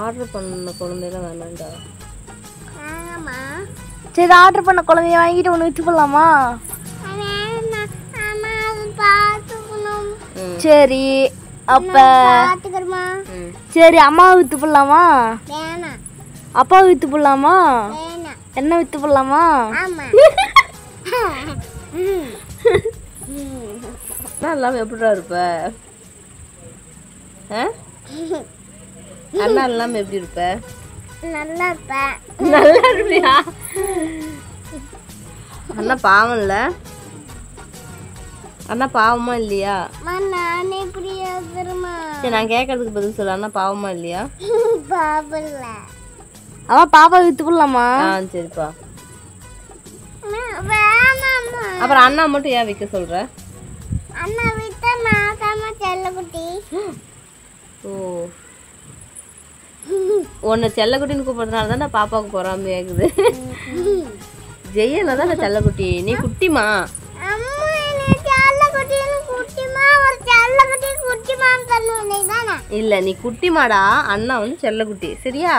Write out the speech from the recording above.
Order பண்ண குழந்தைலாம் வேணாம்டா. ஆமாம்மா. சரி ஆர்டர் பண்ண குழந்தைய வாங்கிட்டு ஒன்று விற்று போடலாமா? சரி அப்ப சரி அம்மாவை விற்று போடலாமா? வேணாம். அப்பாவை விற்று போடலாமா? வேணாம். என்ன விற்று போடலாமா? ஆமா. நான் இல்லாமல் எப்படிடா இருப்ப? ஆ? அண்ணா இல்லாமல் எப்படி இருப்ப? நல்லா இருப்பேன் நல்லா இருப்பியா அண்ணா பாவம் இல்ல? அண்ணா பாவமா இல்லையா? நானே இப்படி சரி நான் கேட்கறதுக்கு பதில் சொல்லு. அண்ணா பாவமா இல்லையா? பாபல்ல அம்மா பாப்பா விற்று போடலாமா ஆ சரிப்பா. அப்புறம் அண்ணா மட்டும் ஏன் வைக்க சொல்ற? அண்ணா விட்டா நான் தாம்மா செல்லக்குட்டி ஓ உன்னை செல்லக்குட்டின்னு கூப்பிடுறதுனால தான் நான் பாப்பாவுக்கு பொறாமையாகுது ஜெயனை தான் செல்லக்குட்டி. நீ குட்டிமா இல்லை நீ குட்டிமாடா. அண்ணா வந்து செல்லக்குட்டி. சரியா?